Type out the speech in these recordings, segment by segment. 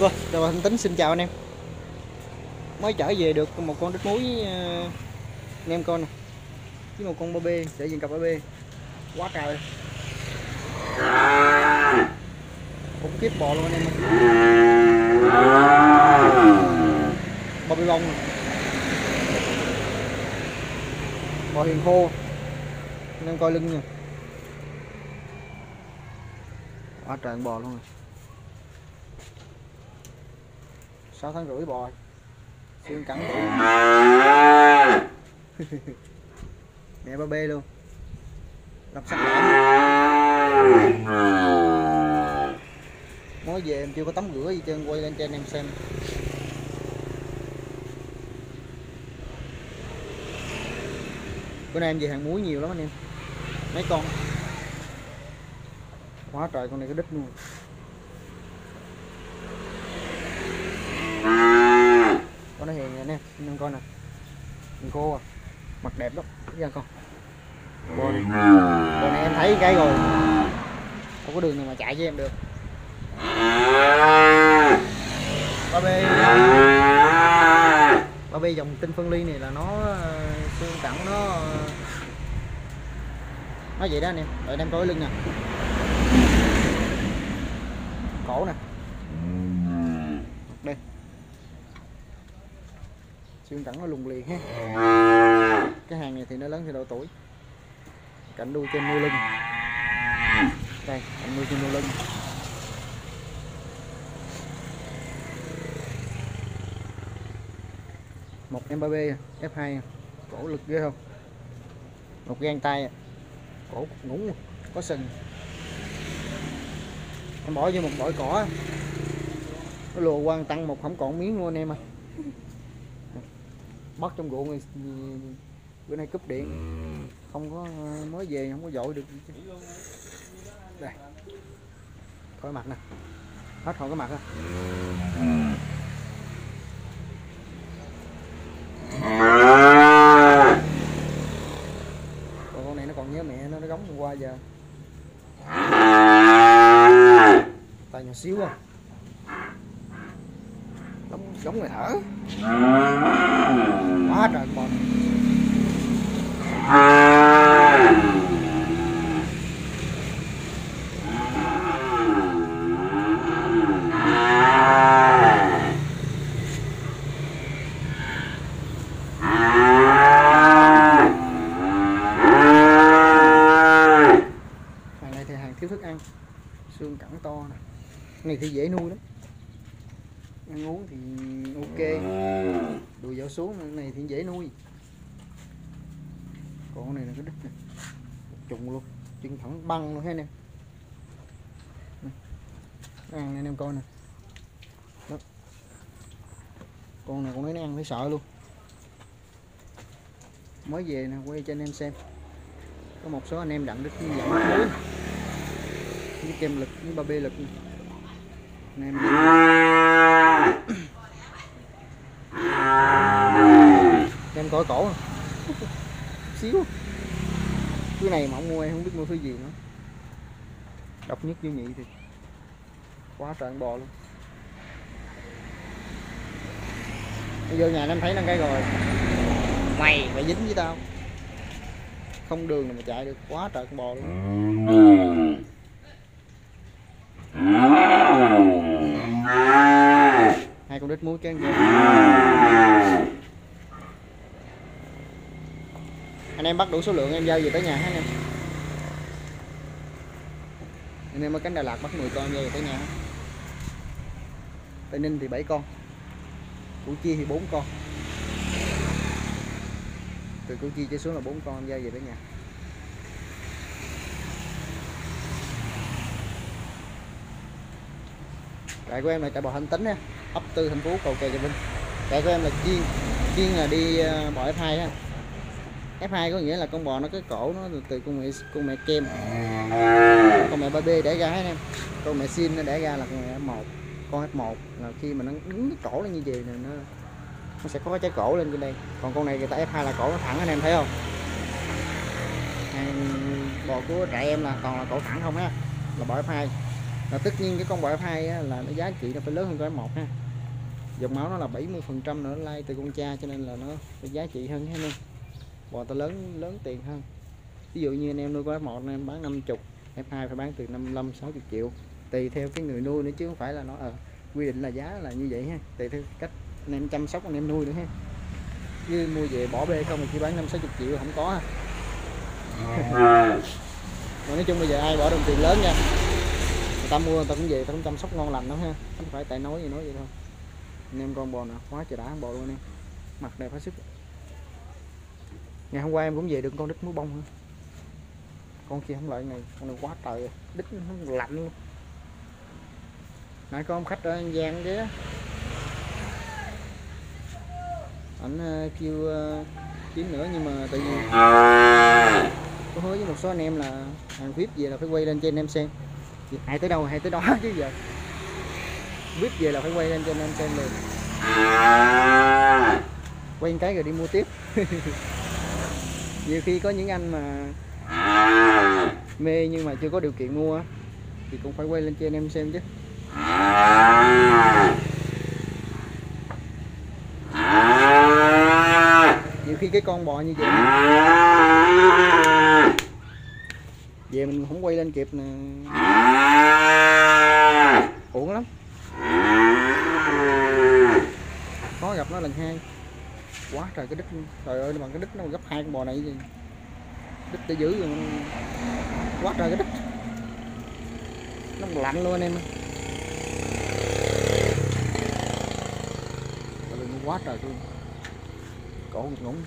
Rồi, rồi anh tính xin chào anh em. Mới trở về được một con đít muối ờ, anh em coi nè. Với một con ba bê, sẽ diện cặp ba bê Quá trời Cũng kiếp bò luôn anh em Bò bê bông Bò hiền khô. Anh em coi lưng nha. Quá trời bò luôn rồi. 6 tháng rưỡi bò xương cắn bự mẹ ba bê luôn. Làm sắc lợn mới về em chưa có tắm rửa gì trơn, quay lên cho anh em xem. Bữa nay em về hàng muối nhiều lắm anh em. Mấy con. Quá trời, con này có đít luôn. Con nó hiền nè anh em anh coi nè. Mình khô à. Mặt đẹp lắm. Thấy à, chưa con? Con. Này em thấy cái rồi. Không có đường nào mà chạy với em được. Ba b ba b dòng tinh phân ly này là nó ờ, xương cẳng nó ờ, nó vậy đó anh em. Đợi em coi lưng nè. Cổ nè. Đây xương cẳng nó lùng liền ha. Cái hàng này thì nó lớn theo độ tuổi. Cạnh đuôi trên đuôi lưng. Đây cạnh đuôi trên đuôi lưng. Một em 3 b F2 cổ lực ghê không? Một gan tay cổ ngủ có sừng. Em bỏ vô một bội cỏ nó lùa quan tăng một không còn miếng luôn anh em ơi mất trong ruộng rồi bữa nay cúp điện. Không có mới về không có dội được. Đây. Coi mặt nè. Hết hồi cái mặt á. Còn con này nó còn nhớ mẹ nó nó góng hôm qua giờ. Tay nhỏ xíu à giống giống người thở. Quá trời bò hàng này thì hàng thiếu thức ăn xương cẳng to nè Cái này thì dễ nuôi lắm ăn uống thì ok. Đùi dạo xuống này thì dễ nuôi. Còn con này là cái đít nè. Trùng luôn chân thẳng băng luôn ha anh em? Nè. Ăn anh em coi nè. Đó. con này con ấy nó ăn phải sợ luôn. Mới về nè quay cho anh em xem. Có một số anh em đặng đứt dạng muối với kem lực với ba bê lực nè. anh em coi cổ xíu. Cái này mà không mua, em không biết mua thứ gì nữa. Độc nhất vô nhị thì quá trời bò luôn. Bây giờ nhà em thấy đang cái rồi. Mày phải dính với tao. Không đường mà chạy được, quá trời con bò luôn. Hai con đít muối cái kia anh em bắt đủ số lượng em giao về tới nhà ha anh em. Anh em ở cánh Đà Lạt bắt 10 con giao về tới nhà ha. Tây Ninh thì 7 con Củ Chi thì 4 con. Từ Củ Chi trở xuống là 4 con em giao về tới nhà. Trại của em là trại bò hành tính ha ấp tư thành phố cầu kè trà vinh. Trại của em là chiên, chiên là đi ờ, bò F2 ha. F2 có nghĩa là con bò nó cái cổ nó từ- từ con mẹ con mẹ kem. Con mẹ ba b đẻ ra anh em? Con mẹ xin nó đẻ ra là con mẹ F1 con F1 là khi mà nó đứng cái cổ nó như vậy này nó nó sẽ có cái trái cổ lên trên đây. Còn con này người ta F2 là cổ nó thẳng anh em thấy không? Hàng bò của trại em là còn là cổ thẳng không á là bò F2 là tất nhiên cái con bò F2 á, là nó giá trị nó phải lớn hơn con F1 ha. Dòng máu nó là 70 phần trăm nữa lai từ con cha cho nên là nó giá trị hơn ha anh em bò to lớn lớn tiền hơn. Ví dụ như anh em nuôi con F1 anh em bán 50 F2 phải bán từ 55 60 triệu. Tùy theo cái người nuôi nữa chứ không phải là nó ờ quy định là giá là như vậy ha. Tùy theo cách anh em chăm sóc anh em nuôi nữa ha. Như mua về bỏ bê không thì chỉ bán năm sáu chục triệu không có ha. Mà nói chung bây giờ ai bỏ đồng tiền lớn nha. Người ta mua người ta cũng về người ta cũng chăm sóc ngon lành lắm ha. Không phải tại nói gì nói vậy thôi. Anh em con bò nè quá trời đã bò luôn em mặt đẹp hết sức ngày hôm qua em cũng về được con đít muối bông ha con kia không lại này con này quá trời đít nó lạnh luôn. Nãy có ông khách ở An Giang kia ảnh ờ, kêu ờ, kiếm nữa nhưng mà tại vì có hứa với một số anh em là hàng VIP về là phải quay lên cho anh em xem. Thì hay tới đâu hay tới đó chứ giờ. VIP về là phải quay lên cho anh em xem liền. Quay cái rồi đi mua tiếp. nhiều khi có những anh mà mê nhưng mà chưa có điều kiện mua thì cũng phải quay lên cho anh em xem chứ. Nhiều khi cái con bò như vậy về mình không quay lên kịp nè. Uổng lắm. Khó gặp nó lần hai quá trời, cái đít trời ơi bằng cái đít nó gấp hai con bò này gì? Đít để giữ rồi quá trời cái đít. Nó lạnh luôn anh em quá trời luôn. Cổ một ngủng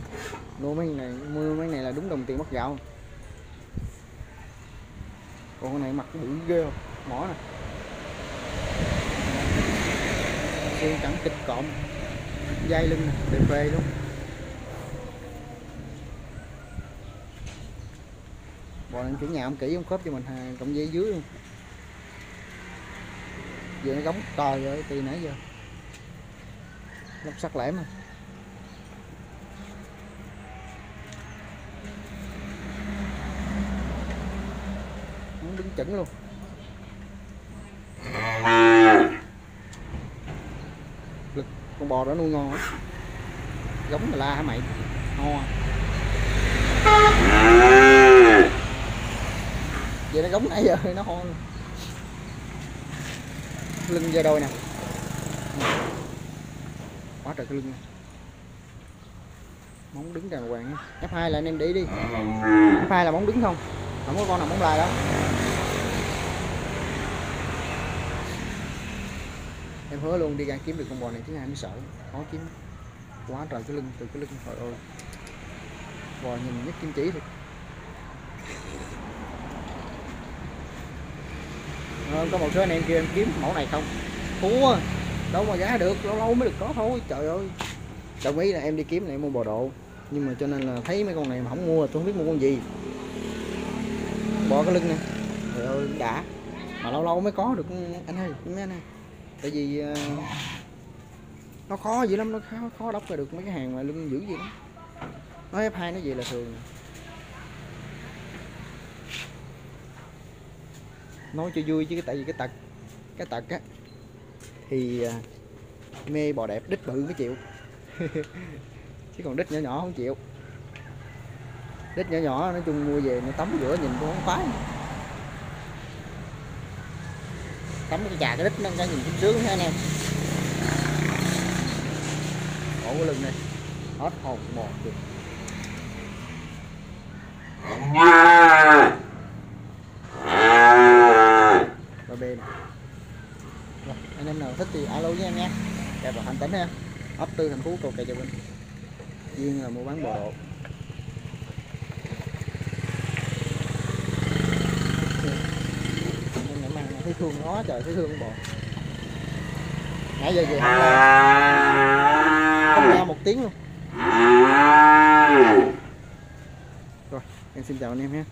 nuôi mấy này, mua mấy này là đúng đồng tiền mất gạo. Con này mặt bự ghê không? Mỏ nè. Xương chẳng kịch cộm dây lưng này, đẹp phê luôn. Bò này chủ nhà ông kỹ ông khớp cho mình cộng dây dưới luôn. Giờ nó gống to rồi từ nãy giờ. Lóc sắc lẻm mà. Đứng chững luôn lực con bò đó nuôi ngon lắm. Giống là la hả mày? Ngon à? vậy nó giống nãy giờ nó ho lưng ra đôi nè. Quá trời cái lưng này. móng đứng đàng hoàng. F2 là anh em để đi. F2 là móng đứng không? Không có con nào móng lại đó? Em hứa luôn đi ra kiếm được con bò này thứ hai mới sợ. Khó kiếm. Quá trời cái lưng từ cái lưng. Trời ơi. Bò nhìn nhất kim chỉ thôi à, ờ, có một số anh em kêu em kiếm mẫu này không? Thua. Đâu mà giá được lâu lâu mới được có thôi. Trời ơi. Đồng ý là em đi kiếm này em mua bò độ. Nhưng mà cho nên là thấy mấy con này mà không mua tôi không biết mua con gì. Bò cái lưng nè. Trời ơi đã. Mà lâu lâu mới có được ừ, anh ơi mấy anh ơi tại vì ờ, nó khó dữ lắm nó khó, khó đốc ra được mấy cái hàng mà lưng dữ gì đó. Nói F2 nó gì là thường. Nói cho vui chứ tại vì cái tật cái tật á thì ờ, mê bò đẹp đít bự mới chịu. Chứ còn đít nhỏ nhỏ không chịu. Đít nhỏ nhỏ nói chung mua về nó tắm rửa nhìn cũng không khoái. Cắm cái chà cái đít nó cái nhìn cũng sướng ha anh em. Cổ cái lưng này hết hồn bò được ba bên rồi, anh em nào thích thì alo với em nha. Đẹp và hành tính ha. Ấp tư thành phố cầu kè trà bình, duyên là mua bán bò độ em lại mang thấy thương nó, trời thấy thương bò. Nãy giờ về không lo không lo một tiếng luôn. Rồi, em xin chào anh em nhé.